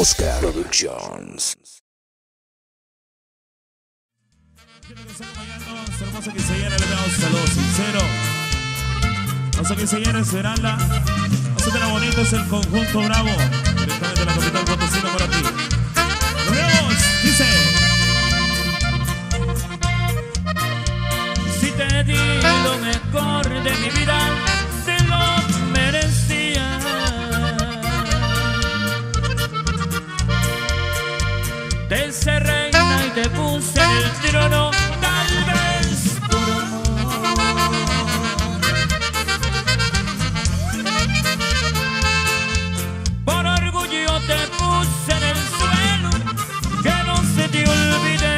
Oscar Productions. hermoso quinceañera, le damos un saludo sincero. Hermoso quinceañera Esmeralda. Nosotros bonito es el conjunto Bravo. Directamente de la capital Potosina para ti. ¡Nos vemos! Dice. Si te di lo mejor de mi vida, te lo hice reina y te puse en el trono, tal vez por amor. Por orgullo te puse en el suelo, que no se te olvide.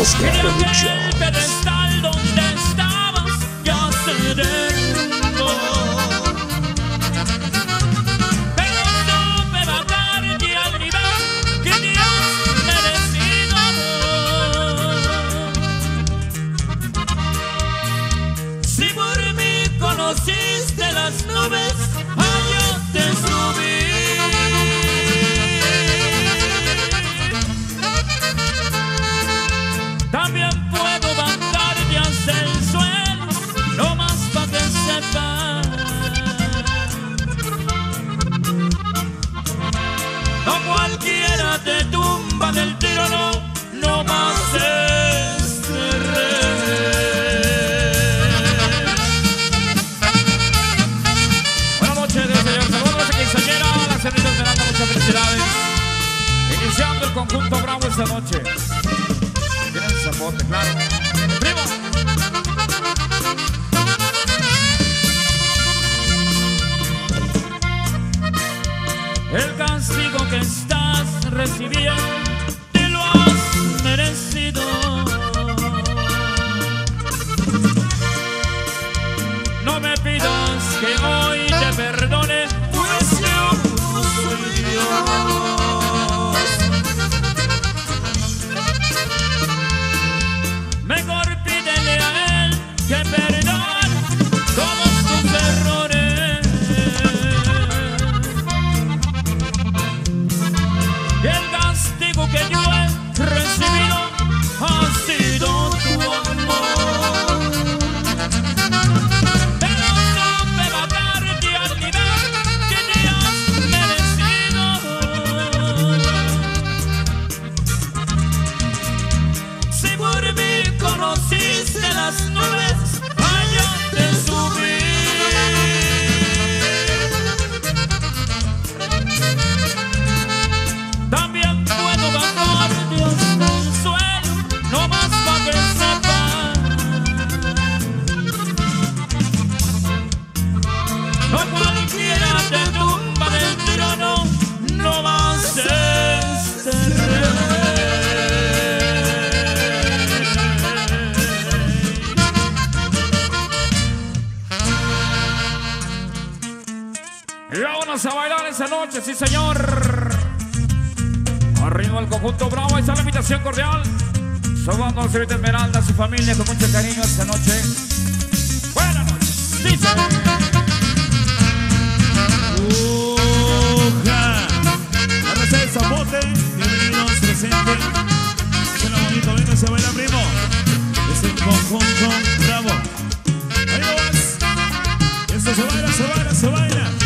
Oscar a bailar esa noche, sí señor. Arriba el conjunto bravo, ahí está la invitación cordial. Saludando a la señorita Esmeralda, su familia con mucho cariño esta noche. Buenas noches. Dice. Uja. Arrasa el zapote. Bienvenidos, presente. Suena bonito, venga, se baila primo. Es el conjunto bravo. Ahí vas. Esto se baila, se baila, se baila.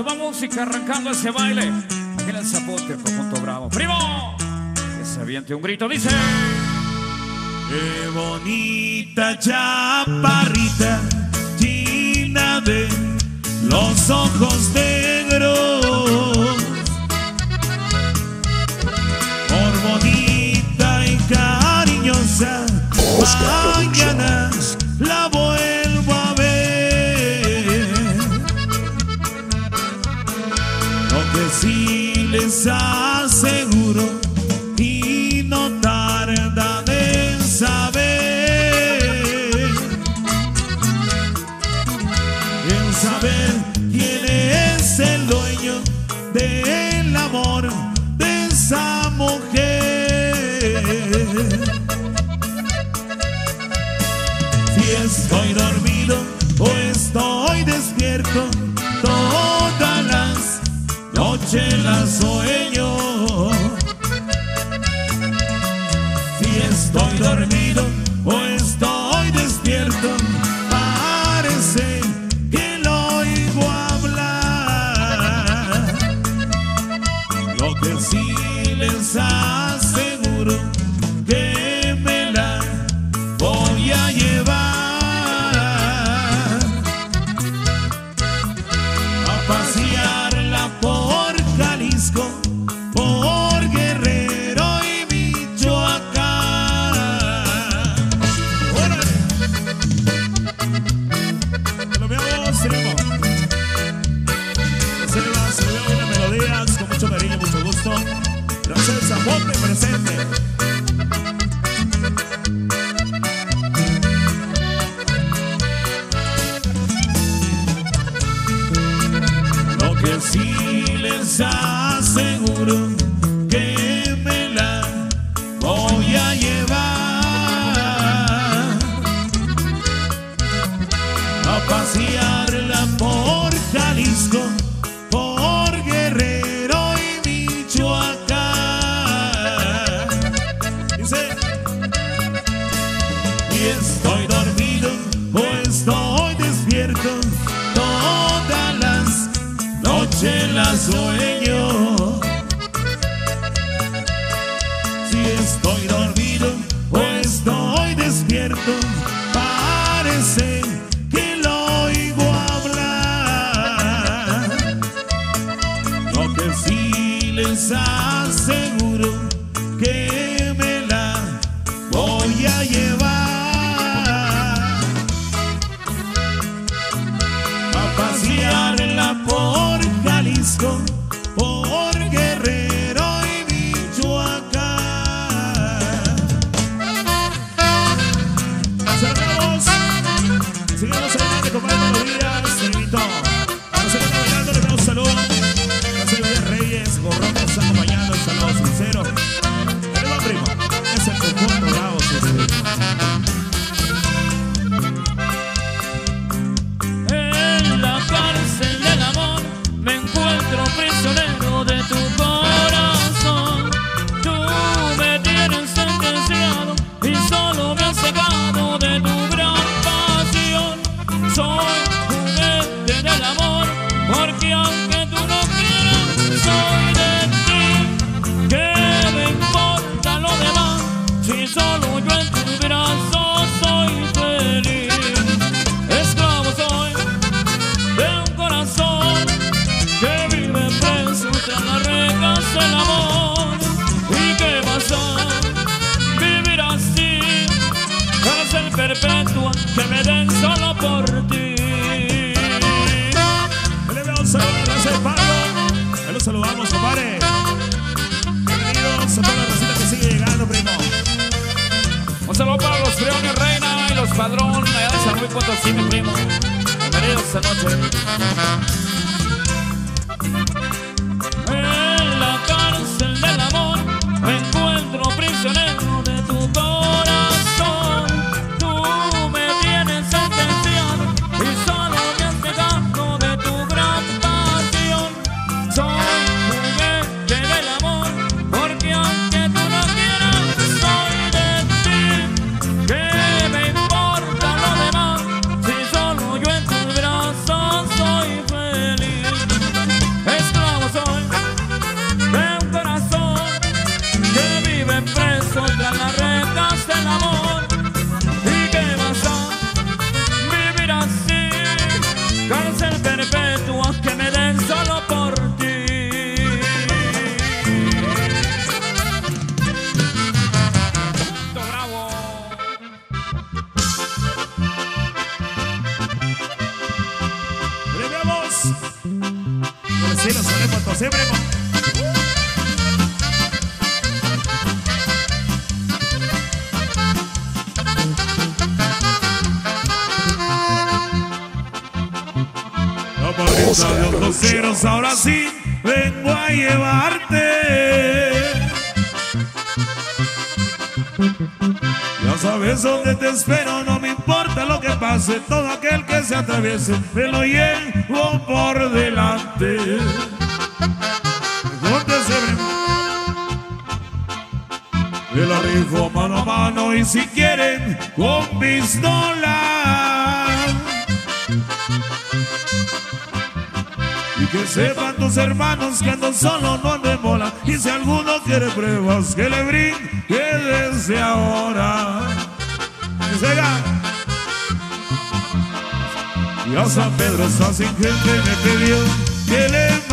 suba música arrancando ese baile. Aquí en el zapote, el conjunto bravo. ¡Primo! Que se aviente un grito, dice. Qué bonita chaparrita, china de los ojos negros. Por bonita y cariñosa, aseguro y no tarda en saber, en saber quién es el dueño del amor de esa mujer. Si estoy dormido o estoy despierto, todas las noches las oigo. perpetua que me den solo por ti. Un saludo gracias, los saludamos, compadre. Bienvenidos a toda la racita que sigue llegando, primo. Un saludo para los Freones Reina y los Padrón allá de San Luis Potosí, mi primo. Bienvenidos esta noche. siempre Oscar los ceros, ahora sí vengo a llevarte. Ya sabes dónde te espero, no me importa lo que pase, todo aquel que se atraviese me lo llevo por delante. Me la rifo mano a mano y si quieren con pistola. Y que sepan tus hermanos que ando solo no en bola. Y si alguno quiere pruebas, que le brinque desde ahora. Y a San Pedro está sin gente me pidió que le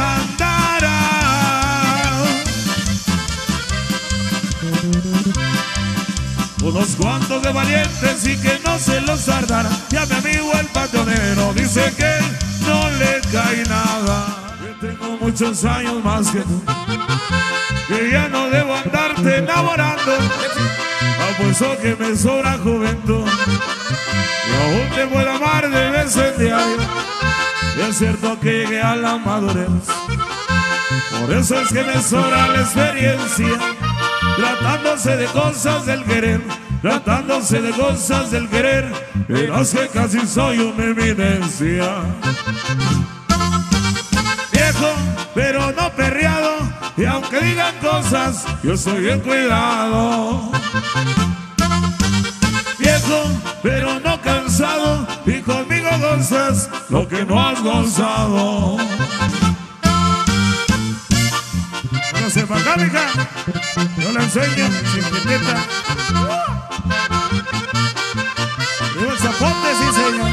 unos cuantos de valientes y que no se los tardara. Ya mi amigo el patonero dice que no le cae nada. Yo tengo muchos años más que tú, que ya no debo andarte enamorando. Apuesto que me sobra juventud y aún te puedo amar de vez en diario. Y es cierto que llegué a la madurez, por eso es que me sobra la experiencia tratándose de cosas del querer, tratándose de cosas del querer, verás que casi soy una eminencia. Viejo, pero no perreado, y aunque digan cosas, yo soy bien cuidado. Viejo, pero no cansado, y conmigo gozas lo que no has gozado. Se para acá, mija. Yo la enseño, chiquitita. Viva el zapote, sí, señor.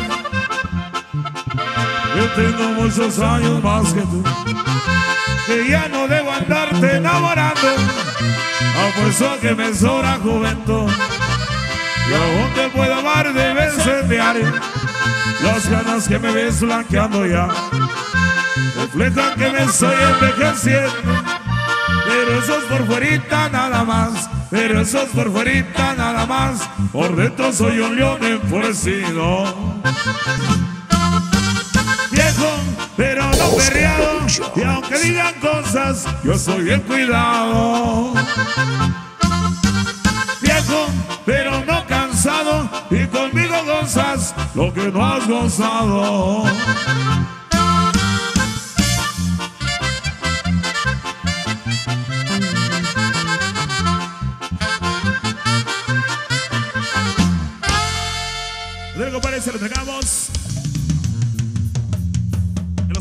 Yo tengo muchos años más que tú. Que ya no debo andarte enamorando. Apuesto que me sobra juventud. Y aún te puedo amar de vez en diario. Las ganas que me ves blanqueando ya. Reflejan que me estoy envejeciendo. Pero eso es por fuerita nada más, pero eso es por fuerita nada más. Por dentro soy un león enfurecido. Viejo, pero no perreado. Y aunque digan cosas, yo soy bien cuidado. Viejo, pero no cansado. Y conmigo gozas lo que no has gozado.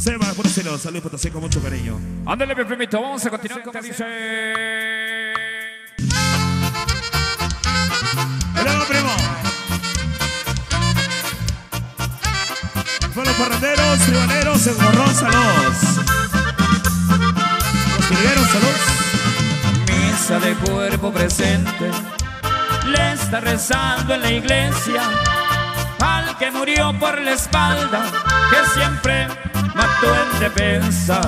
Que lo sepa, por celo, salud Potosí con mucho cariño. Ándale, mi primito, vamos a continuar con dice. Luego, primo. Fue los parranderos, tribaneros, el morrón, saludos. Los trigueros, saludos. misa de cuerpo presente le está rezando en la iglesia al que murió por la espalda que siempre mató en defensa.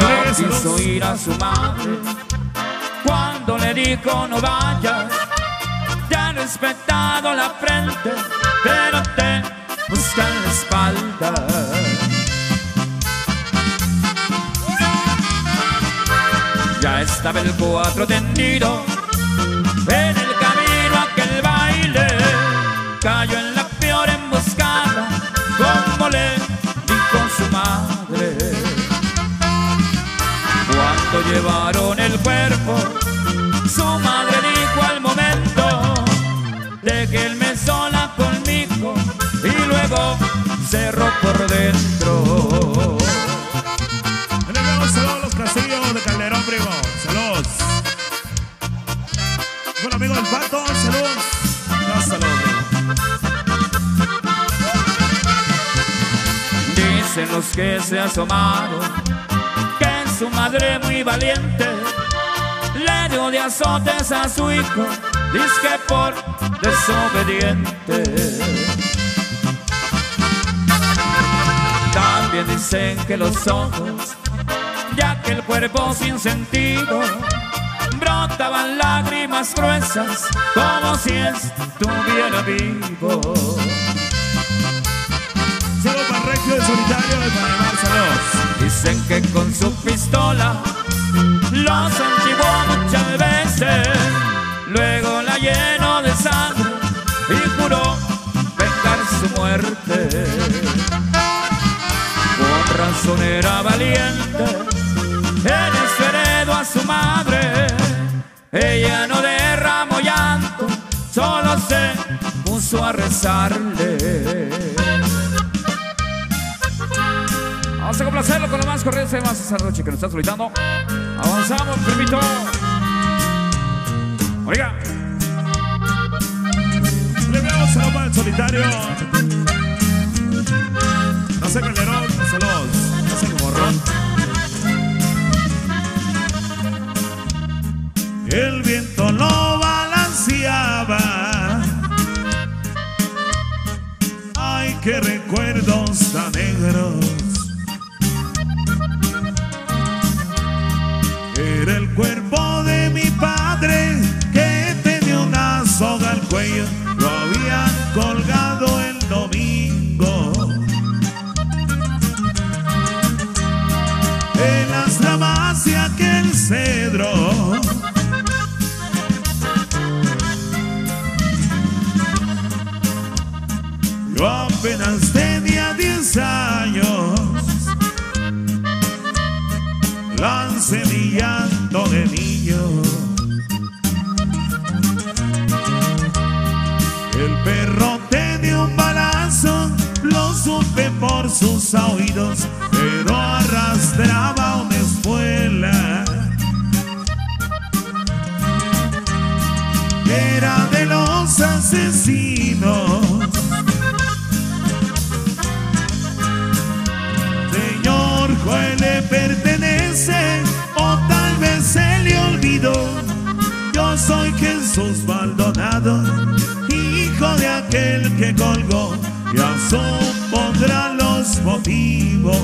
No quiso ir a su madre. cuando le dijo no vayas te ha respetado la frente pero te busca en la espalda. Ya estaba el cuatro tendido en el camino a aquel baile. Cayó en llevaron el cuerpo, su madre dijo al momento de que él me sola conmigo y luego cerró por dentro. Damos saludos a los Castillos de Calderón, primo. Saludos. Con amigo del pato, saludos. No, saludos, primo. Dicen los que se asomaron madre muy valiente le dio de azotes a su hijo, que por desobediente. También dicen que los ojos, ya que el cuerpo sin sentido, brotaban lágrimas gruesas como si estuviera vivo. Rodrigo en solitario de para llevárselos. Dicen que con su pistola los activó muchas veces. Luego la llenó de sangre y juró vengar su muerte. Con razón era valiente, en eso heredó a su madre. Ella no derramó llanto, solo se puso a rezarle. Vamos a complacerlo con lo más corriente más esa noche que nos está solicitando. Avanzamos, primito. Oiga, Le veamos a Loma en solitario. No sé Calderón, no se los. No sé Morrón. El viento lo balanceaba. Ay, qué recuerdos tan negros. Apenas tenía 10 años. Lancé mi llanto de niño. El perro tenía un balazo, lo supe por sus oídos, pero arrastraba una espuela. Era de los asesinos. ¿Cuál le pertenece? O tal vez se le olvidó. Yo soy Jesús Maldonado, hijo de aquel que colgó. Ya supondrá los motivos.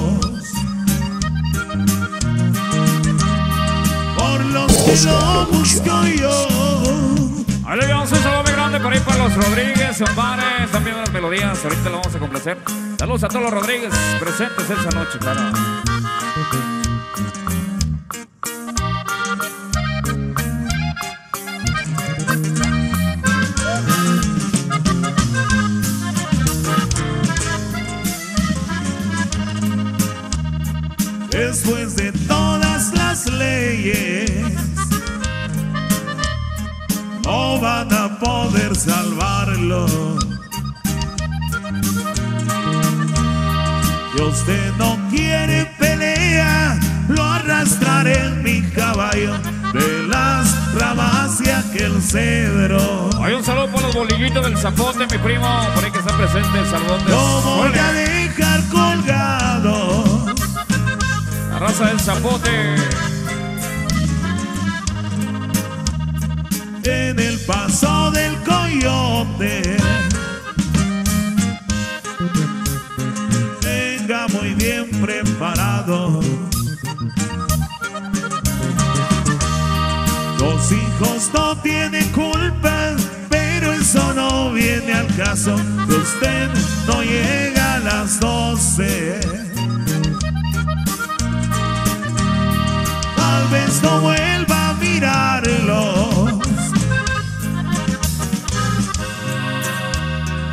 Por los que lo busco yo. ahí le damos un saludo muy grande por ahí para los Rodríguez, Ombares, están viendo las melodías, ahorita lo vamos a complacer. Saludos a todos los Rodríguez presentes esa noche, claro. Después de todas las leyes, no van a poder salvarlo. Y usted no quiere lo arrastraré en mi caballo de las ramas de aquel cedro. Hay un saludo por los bolillitos del zapote, mi primo, por ahí que está presente el de Lo voy a dejar colgado. la raza del zapote. en el paso del coyote. Venga muy bien preparado. Hijos no tienen culpa, pero eso no viene al caso. Que usted no llega a las doce. Tal vez no vuelva a mirarlos.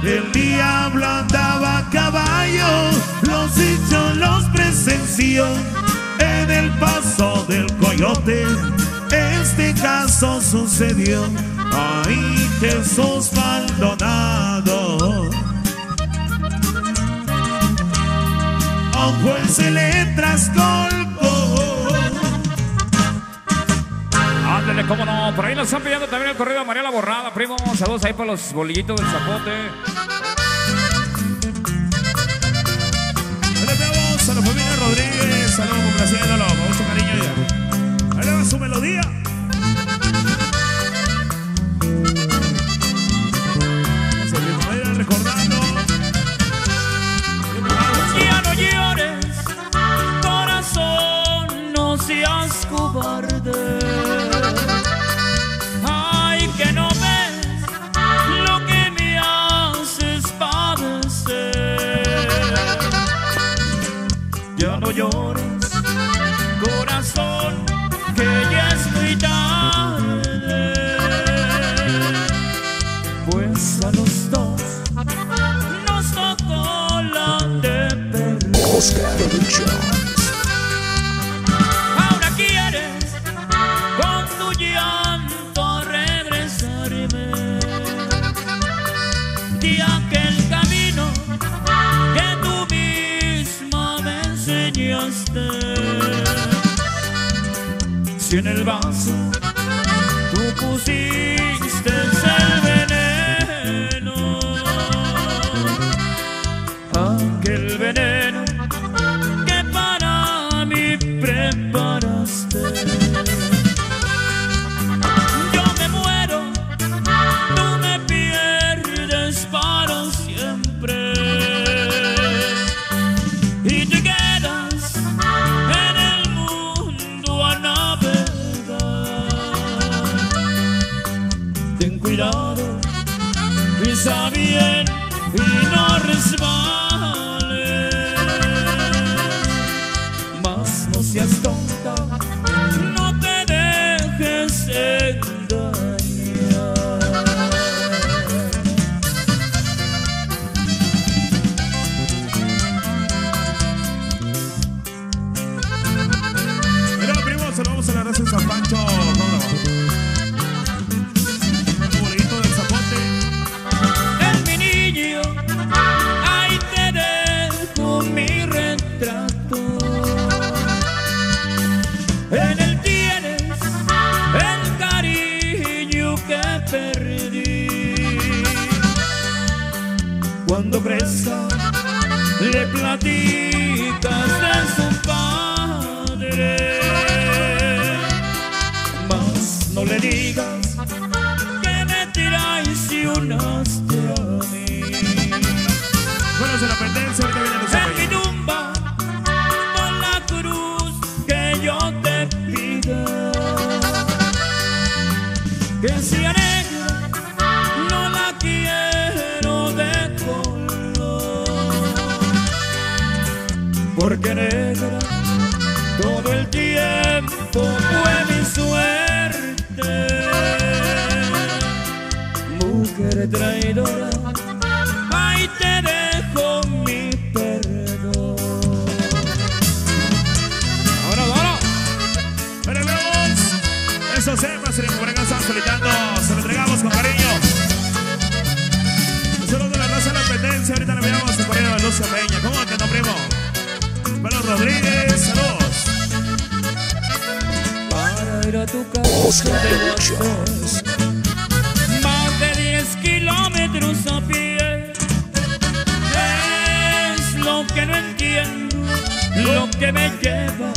El diablo andaba a caballo, los hechos los presenció en el paso del coyote. Este caso sucedió, ay Jesús Maldonado. A un juez se le trascolgó. Ándale, cómo no. Por ahí nos están pidiendo también el correo de María La Borrada, primo. Saludos ahí para los bolillitos del zapote. Vemos a la familia Rodríguez, saludos complaciéndolo, con mucho cariño. Ahí va su melodía. seas cobarde. Ay, que no ves lo que me haces padecer. Ya no llores, corazón, que ya es muy tarde. Pues a los dos nos tocó la de perder. Oscar Si en el vaso platicas ahí te dejo mi perdón. Ahora, ahora. Pero vemos esos temas que como están solicitando, se lo entregamos con cariño. Saludos de la raza de la pendencia, ahorita le enviamos el correo de Lucio Peña. ¿Cómo te no, primo? Pablo Rodríguez, saludos. Para ir a tu casa kilómetros a. Es lo que no entiendo, lo que me lleva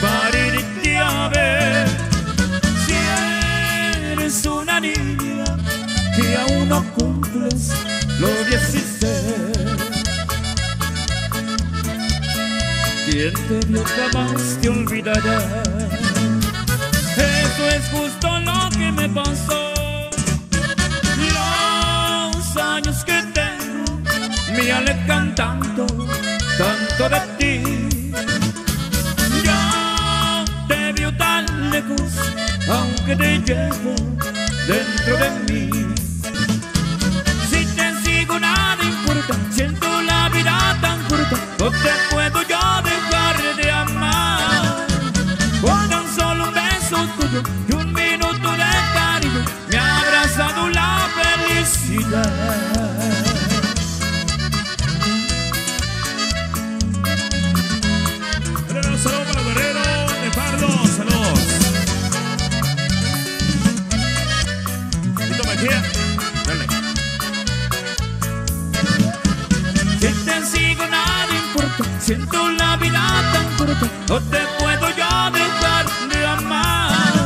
para irte a ver. Si eres una niña que aún no cumples los 16. Quien te vio jamás te olvidará. Eso es justo lo que me pasó. Me alejan tanto, de ti. Ya te veo tan lejos, aunque te llevo dentro de mí. Si te sigo nada importa, siento la vida tan corta, no te puedo yo Dale. Si te sigo nada importa, siento la vida tan corta, no te puedo yo dejar de amar.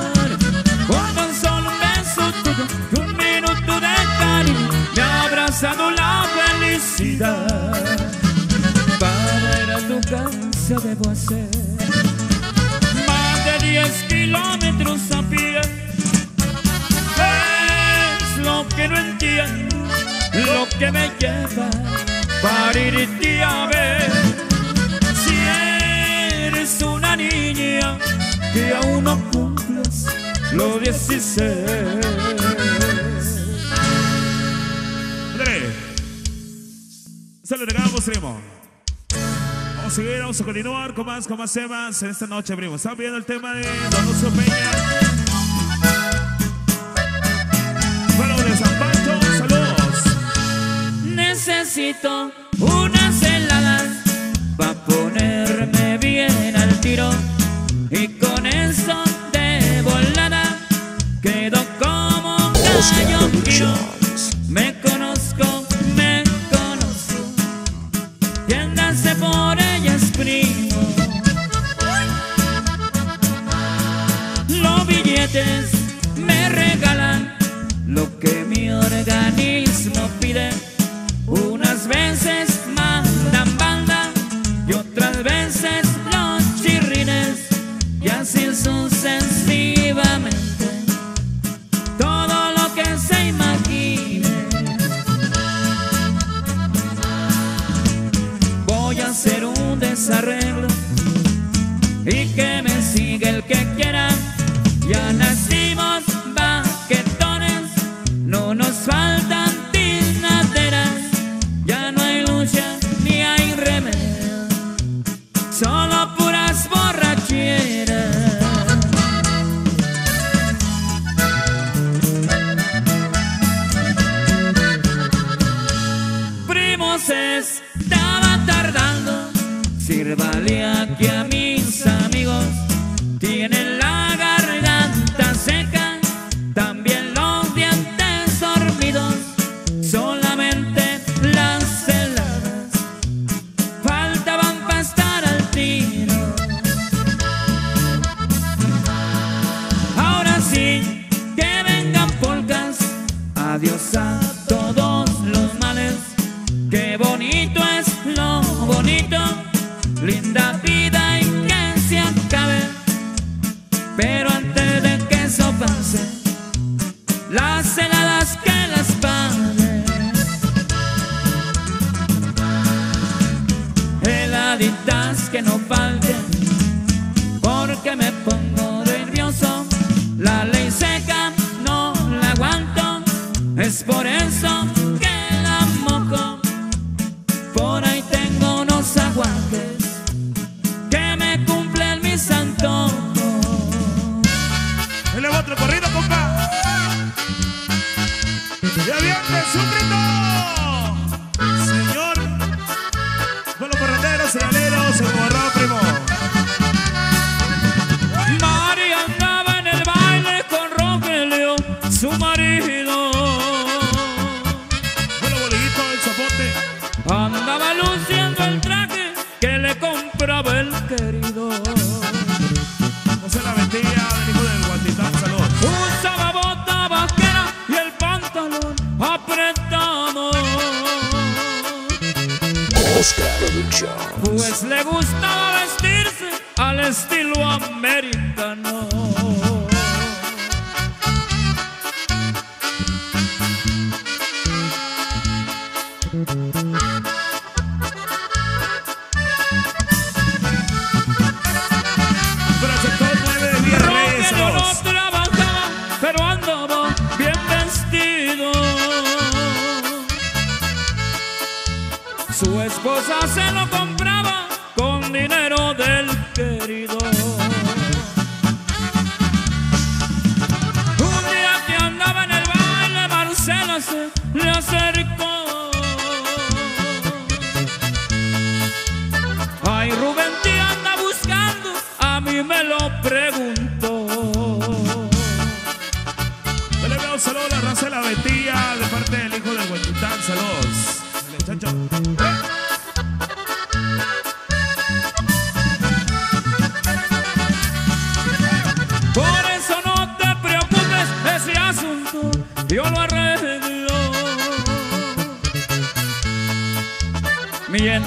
Con tan solo un beso tuyo y un minuto de cariño me ha abrazado la felicidad. Para ir a tu casa debo hacer más de 10 kilómetros mentía lo que me lleva para irte a ver. Si eres una niña que aún no cumples los 16. André, se le regamos, primo. Vamos a seguir, vamos a continuar con más, con más temas en esta noche, primo. Están viendo el tema de Don Lucio Peña. necesito. 十八里。nuestro corrido, compa. Ya bien, Jesucristo. Pues le gustaba Su esposa se lo compraba con dinero del querido.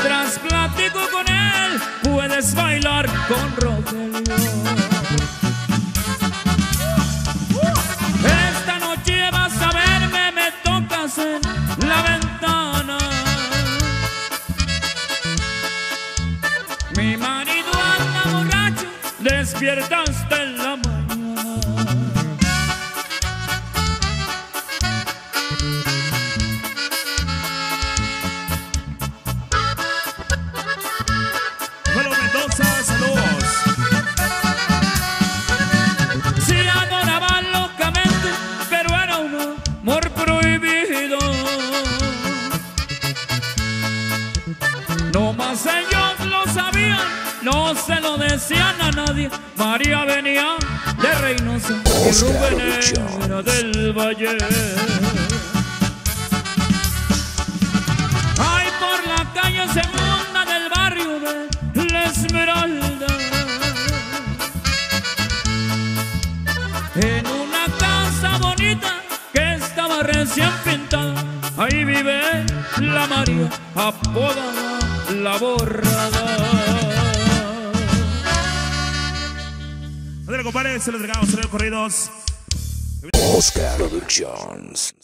mientras platico con él, puedes bailar con Rogelio. Esta noche vas a verme, me tocas en la ventana. Mi marido anda borracho, despierta Valle. Ay, por la calle segunda del barrio de La Esmeralda. En una casa bonita que estaba recién pintada, ahí vive la María, apodada la borrada. Ándale, compadre, se lo entregamos, se lo corridos. Oscar Productions.